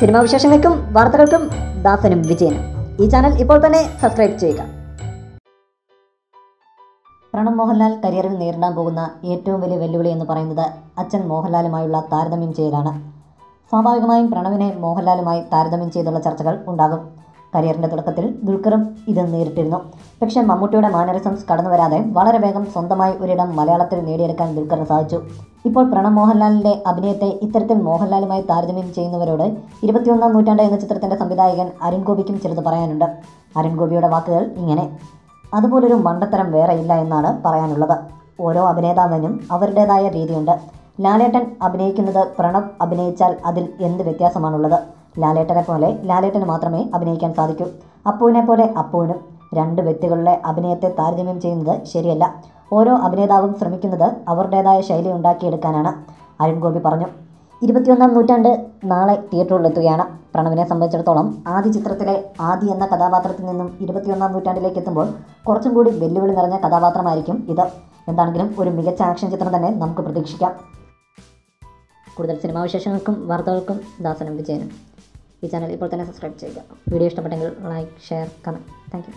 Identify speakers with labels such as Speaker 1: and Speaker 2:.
Speaker 1: Cinema വിശേഷങ്ങൾക്കും വാർത്തകൾക്കും ദാസനും വിജയനും. ഈ ചാനൽ ഇപ്പോൾ തന്നെ സബ്സ്ക്രൈബ് ചെയ്യുക. പ്രണബ് മോഹൻലാൽ കരിയറിൽ നേരിടാൻ പോകുന്ന ഏറ്റവും വലിയ വെല്ലുവിളി എന്ന് പറയുന്നത് അച്ഛൻ മോഹൻലാലുമായുള്ള താരതമ്യം ചെയ്യലാണ്. സ്വാഭാവികമായും പ്രണവിനെ മോഹൻലാലുമായി താരതമ്യം ചെയ്തുള്ള ചർച്ചകൾ ഉണ്ടാകും. കരിയറിന്റെ തുടക്കത്തിൽ ദുൽഖറും ഇത് നേരിട്ടിരുന്നു. പക്ഷേ മമ്മൂട്ടിയുടെ മാനറിസംസ് കടന്നു വരാതെ വളരെ വേഗം സ്വന്തമായി ഒരിടം മലയാളത്തിൽ നേടിയെടുക്കാൻ ദുൽഖറിന് സാധിച്ചു. ഇപ്പോൾ പ്രണബ് മോഹൻലാലിന്റെ അഭിനയത്തെ ഇത്തരത്തിൽ മോഹൻലാലുമായി താരതമ്യം ചെയ്യുന്നവരോട് ഇരുപത്തിയൊന്നാം നൂറ്റാണ്ട് എന്ന ചിത്രത്തിന്റെ സംവിധായകൻ അരുൺ ഗോപിക്കും ചിലത് പറയാനുണ്ട്. അരുൺ ഗോപിയുടെ വാക്കുകൾ ഇങ്ങനെ അതുപോലൊരു മണ്ടത്തരം വേറെ ഇല്ല എന്നാണ് പറയാനുള്ളത്. ഓരോ അഭിനേതാവിനും അവരുടേതായ രീതിയുണ്ട്. ലാലേട്ടൻ അഭിനയിക്കുന്നത് പ്രണവ് അഭിനയിച്ചാൽ അതിൽ എന്ത് വ്യത്യാസമാണുള്ളത്? ലാലേട്ടനെ പോലെ ലാലേട്ടന് മാത്രമേ അഭിനയിക്കാൻ സാധിക്കൂ. അപ്പുവിനെ പോലെ അപ്പുവിനും രണ്ട് വ്യക്തികളുടെ അഭിനയത്തെ താരതമ്യം ചെയ്യുന്നത് ശരിയല്ല. ഓരോ അഭിനേതാവും ശ്രമിക്കുന്നത് അവരുടേതായ ശൈലി ഉണ്ടാക്കിയെടുക്കാനാണ്. അരുൺ ഗോപി പറഞ്ഞു ഇരുപത്തിയൊന്നാം നൂറ്റാണ്ട് നാളെ തിയേറ്ററിലെത്തുകയാണ് പ്രണവിനെ സംബന്ധിച്ചിടത്തോളം ആദ്യ ചിത്രത്തിലെ ആദി എന്ന കഥാപാത്രത്തിൽ നിന്നും ഇരുപത്തിയൊന്നാം നൂറ്റാണ്ടിലേക്ക് എത്തുമ്പോൾ കുറച്ചും കൂടി വെല്ലുവിളി നിറഞ്ഞ കഥാപാത്രമായിരിക്കും ഇത്. എന്താണെങ്കിലും ഒരു മികച്ച ആക്ഷൻ ചിത്രം തന്നെ നമുക്ക് പ്രതീക്ഷിക്കാം. കൂടുതൽ സിനിമാ വിശേഷങ്ങൾക്കും വാർത്തകൾക്കും ദാസനം വിജയനും. ഈ ചാനൽ ഇപ്പോൾ തന്നെ സബ്സ്ക്രൈബ് ചെയ്യുക. വീഡിയോ ഇഷ്ടപ്പെട്ടെങ്കിൽ ലൈക്ക് ഷെയർ കമന്റ് താങ്ക്